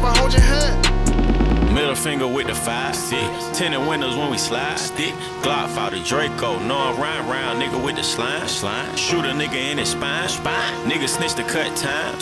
never hold your hand. Middle finger with the five six, ten Tinted windows when we slide. Stick. Glock out the Draco. No, I'm round round nigga with the slime. Slime. Shoot a nigga in his spine. Spine. Nigga snitch the cut time.